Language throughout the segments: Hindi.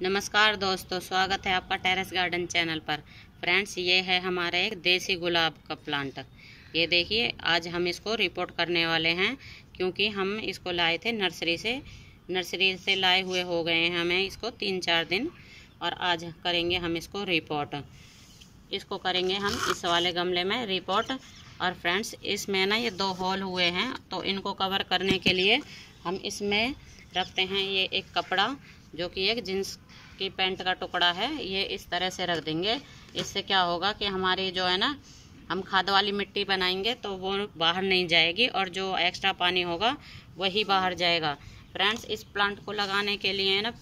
नमस्कार दोस्तों, स्वागत है आपका टेरेस गार्डन चैनल पर। फ्रेंड्स, ये है हमारा एक देसी गुलाब का प्लांट। ये देखिए, आज हम इसको रिपोर्ट करने वाले हैं, क्योंकि हम इसको लाए थे नर्सरी से। नर्सरी से लाए हुए हो गए हैं हमें इसको तीन चार दिन, और आज करेंगे हम इसको रिपोर्ट इसको करेंगे हम इस वाले गमले में रिपोर्ट और फ्रेंड्स, इसमें ना ये दो होल हुए हैं तो इनको कवर करने के लिए हम इसमें रखते हैं ये एक कपड़ा, जो कि एक जींस की पैंट का टुकड़ा है, ये इस तरह से रख देंगे। इससे क्या होगा कि हमारी जो है ना, हम खाद वाली मिट्टी बनाएँगे तो वो बाहर नहीं जाएगी और जो एक्स्ट्रा पानी होगा, वही बाहर जाएगा। फ्रेंड्स, इस प्लांट को लगाने के लिए ना,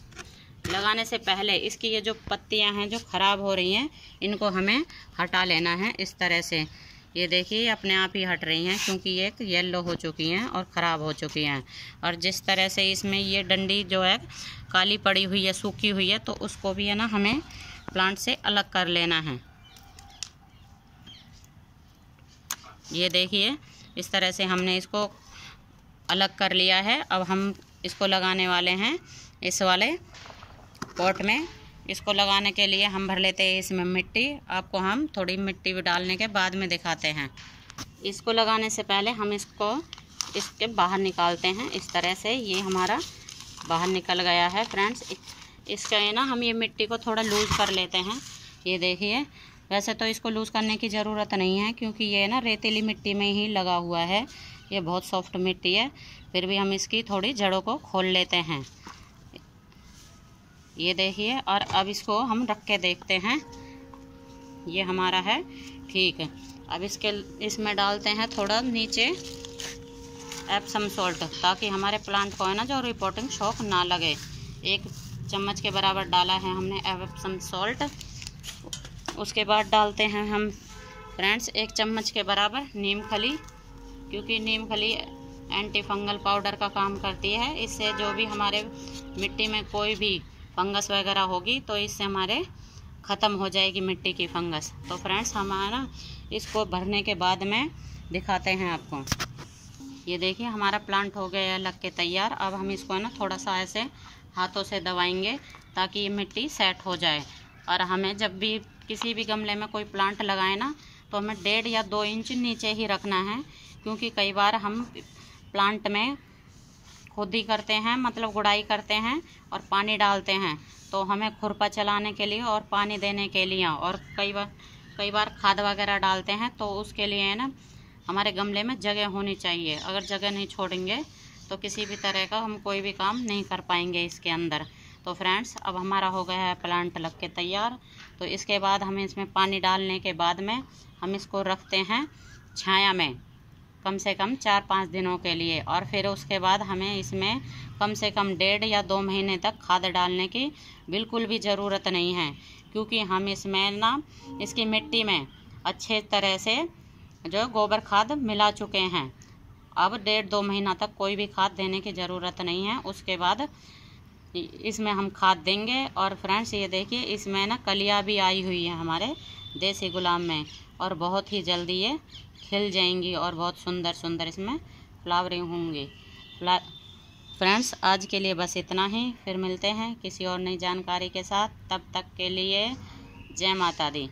लगाने से पहले इसकी ये जो पत्तियाँ हैं, जो ख़राब हो रही हैं, इनको हमें हटा लेना है इस तरह से। ये देखिए अपने आप ही हट रही हैं क्योंकि ये येल्लो हो चुकी हैं और ख़राब हो चुकी हैं। और जिस तरह से इसमें ये डंडी जो है, काली पड़ी हुई है, सूखी हुई है तो उसको भी है ना हमें प्लांट से अलग कर लेना है। ये देखिए, इस तरह से हमने इसको अलग कर लिया है। अब हम इसको लगाने वाले हैं, इस वाले पॉट में। इसको लगाने के लिए हम भर लेते हैं इसमें मिट्टी। आपको हम थोड़ी मिट्टी भी डालने के बाद में दिखाते हैं। इसको लगाने से पहले हम इसको इसके बाहर निकालते हैं। इस तरह से ये हमारा बाहर निकल गया है फ्रेंड्स इसका ना हम ये मिट्टी को थोड़ा लूज़ कर लेते हैं। ये देखिए, वैसे तो इसको लूज़ करने की ज़रूरत नहीं है, क्योंकि ये ना रेतीली मिट्टी में ही लगा हुआ है। ये बहुत सॉफ्ट मिट्टी है। फिर भी हम इसकी थोड़ी जड़ों को खोल लेते हैं। ये देखिए, और अब इसको हम रख के देखते हैं। ये हमारा है, ठीक अब इसके, इसमें डालते हैं थोड़ा नीचे एप्सम सॉल्ट ताकि हमारे प्लांट को है ना, जो रिपोर्टिंग शॉक ना लगे। एक चम्मच के बराबर डाला है हमने एप्सम सॉल्ट उसके बाद डालते हैं हम फ्रेंड्स एक चम्मच के बराबर नीम खली क्योंकि नीम खली एंटी फंगल पाउडर का काम करती है। इससे जो भी हमारे मिट्टी में कोई भी फंगस वगैरह होगी तो इससे हमारे ख़त्म हो जाएगी मिट्टी की फंगस। तो फ्रेंड्स हमारा इसको भरने के बाद में दिखाते हैं आपको। ये देखिए, हमारा प्लांट हो गया है लग के तैयार। अब हम इसको ना थोड़ा सा ऐसे हाथों से दबाएँगे, ताकि ये मिट्टी सेट हो जाए। और हमें जब भी किसी भी गमले में कोई प्लांट लगाए ना तो हमें डेढ़ या दो इंच नीचे ही रखना है, क्योंकि कई बार हम प्लांट में खुद करते हैं मतलब गुड़ाई करते हैं और पानी डालते हैं। तो हमें खुरपा चलाने के लिए और पानी देने के लिए और कई बार कई बार खाद वगैरह डालते हैं तो उसके लिए है ना, हमारे गमले में जगह होनी चाहिए। अगर जगह नहीं छोड़ेंगे तो किसी भी तरह का हम कोई भी काम नहीं कर पाएँगे इसके अंदर। तो फ्रेंड्स, अब हमारा हो गया है प्लांट लग के तैयार। तो इसके बाद हमें इसमें पानी डालने के बाद में हम इसको रखते हैं छाया में। कम से कम चार पाँच दिनों के लिए। और फिर उसके बाद हमें इसमें कम से कम डेढ़ या दो महीने तक खाद डालने की बिल्कुल भी ज़रूरत नहीं है, क्योंकि हम इसमें ना, इसकी मिट्टी में अच्छे तरह से जो गोबर खाद मिला चुके हैं। अब डेढ़ दो महीना तक कोई भी खाद देने की ज़रूरत नहीं है। उसके बाद इसमें हम खाद देंगे। और फ्रेंड्स, ये देखिए, इसमें ना कलिया भी आई हुई है हमारे देसी गुलाब में, और बहुत ही जल्दी ये खिल जाएँगी और बहुत सुंदर सुंदर इसमें फ्लावरिंग होंगे। फ्ला, फ्रेंड्स, आज के लिए बस इतना ही। फिर मिलते हैं किसी और नई जानकारी के साथ। तब तक के लिए जय माता दी।